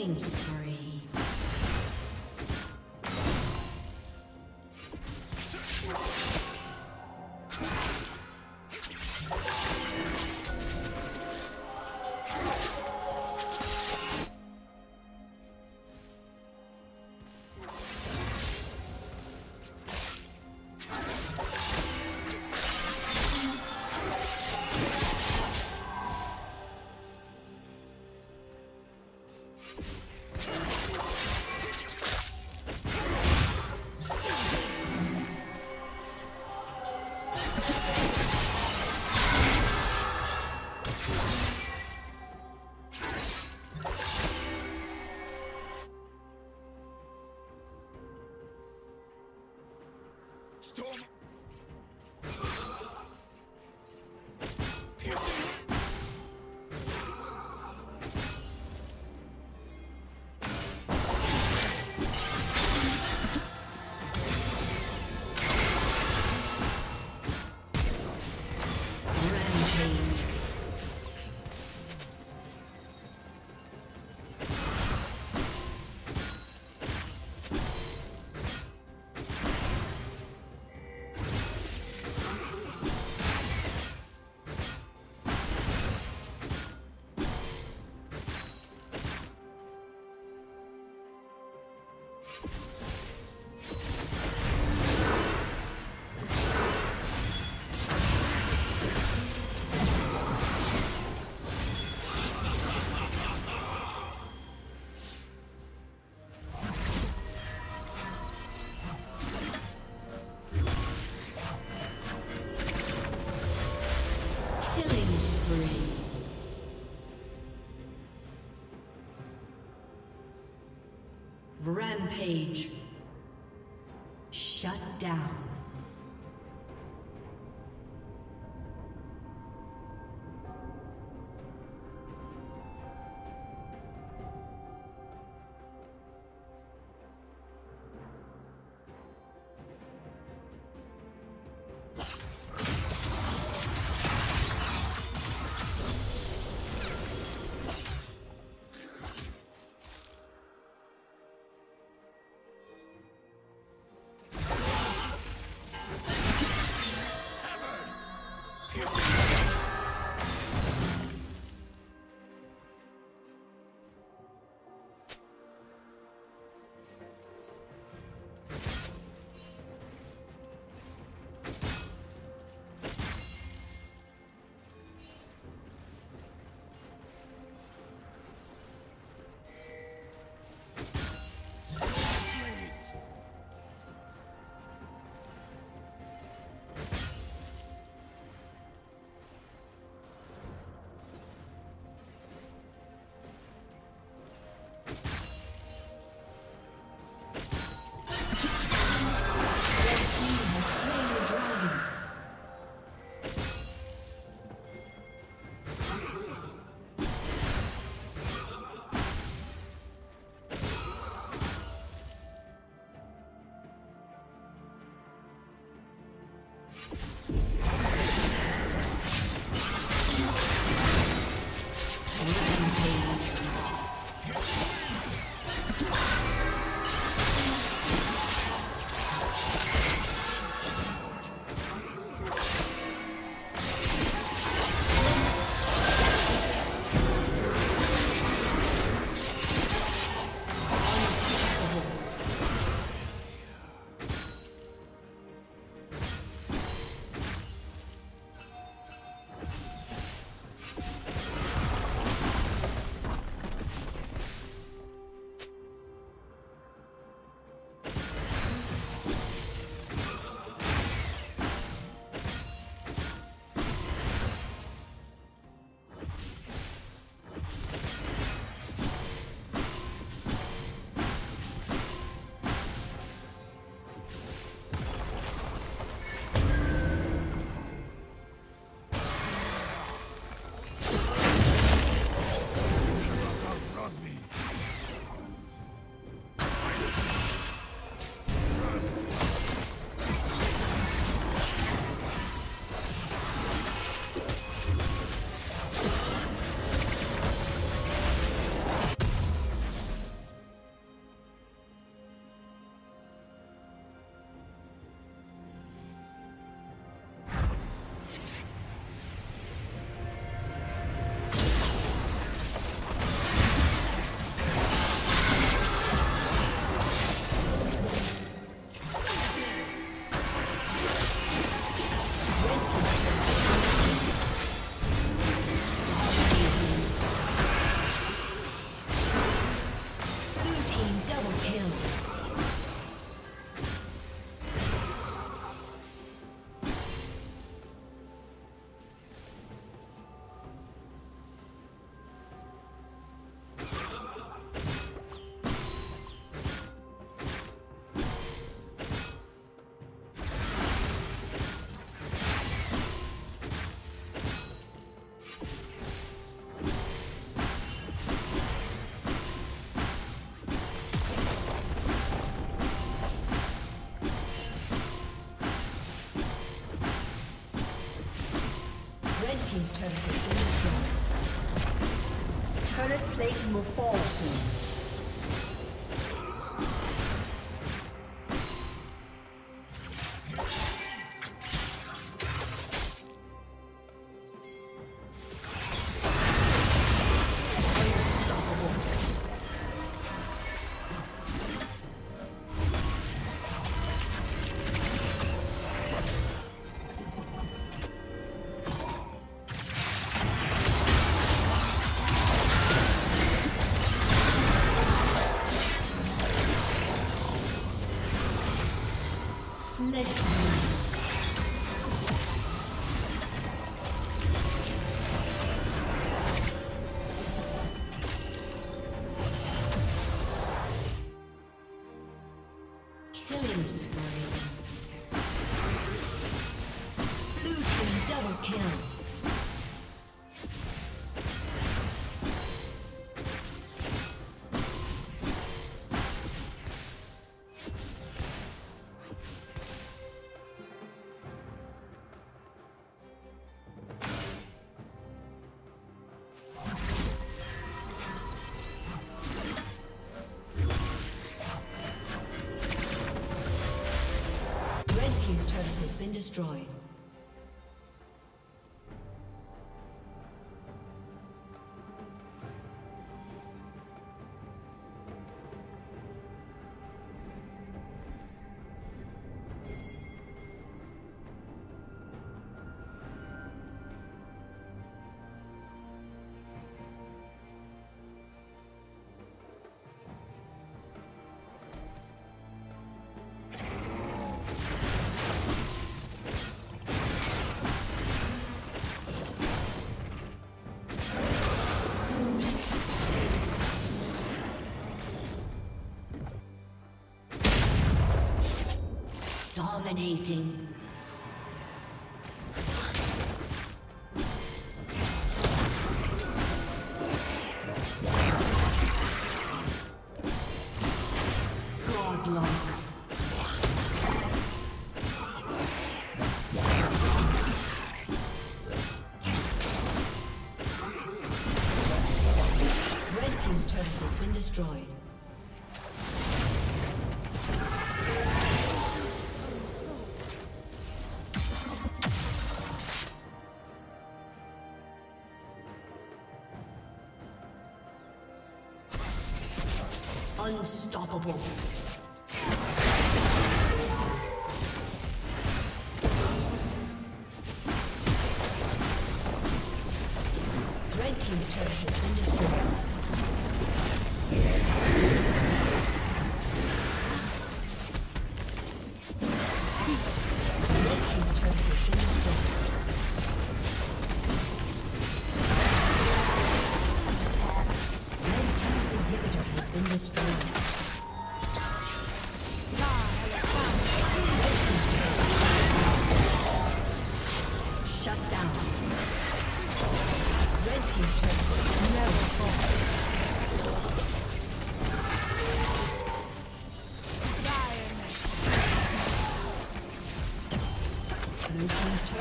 Killing spree. Rampage. Will fall destroyed. Dominating. Unstoppable.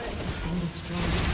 Been destroyed.